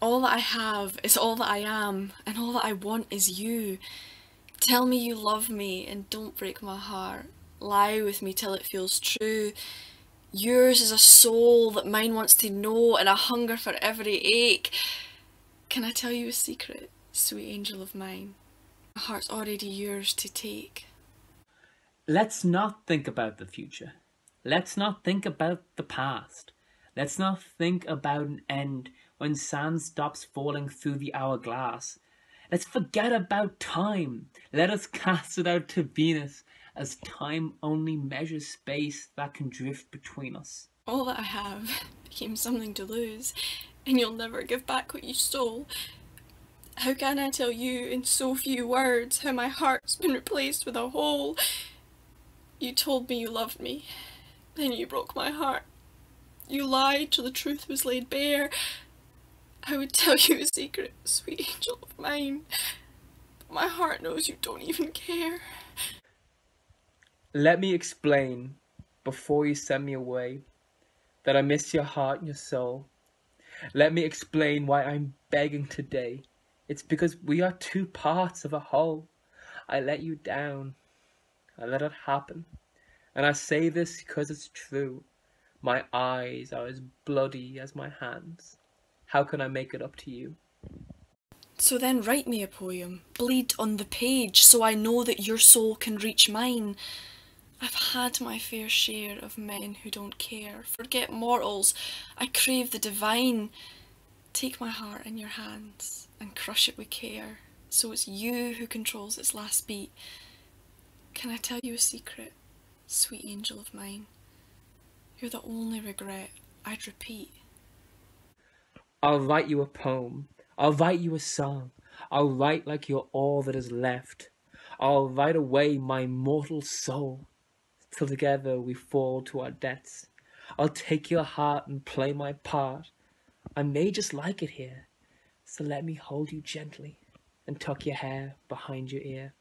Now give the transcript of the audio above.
All that I have is all that I am, and all that I want is you. Tell me you love me and don't break my heart. Lie with me till it feels true. Yours is a soul that mine wants to know and a hunger for every ache. Can I tell you a secret, sweet angel of mine? My heart's already yours to take. Let's not think about the future. Let's not think about the past. Let's not think about an end when sand stops falling through the hourglass. Let's forget about time. Let us cast it out to Venus, as time only measures space that can drift between us. All that I have became something to lose, and you'll never give back what you stole. How can I tell you in so few words how my heart's been replaced with a hole? You told me you loved me, then you broke my heart. You lied till the truth was laid bare. I would tell you a secret, sweet angel of mine, but my heart knows you don't even care. Let me explain, before you send me away, that I miss your heart and your soul. Let me explain why I'm begging today. It's because we are two parts of a whole. I let you down. I let it happen. And I say this because it's true. My eyes are as bloody as my hands. How can I make it up to you? So then write me a poem, bleed on the page, so I know that your soul can reach mine. I've had my fair share of men who don't care. Forget mortals, I crave the divine. Take my heart in your hands and crush it with care, so it's you who controls its last beat. Can I tell you a secret? sweet angel of mine. You're the only regret I'd repeat. I'll write you a poem. I'll write you a song. I'll write like you're all that is left. I'll write away my mortal soul till together we fall to our debts. I'll take your heart and play my part. I may just like it here, so let me hold you gently and tuck your hair behind your ear.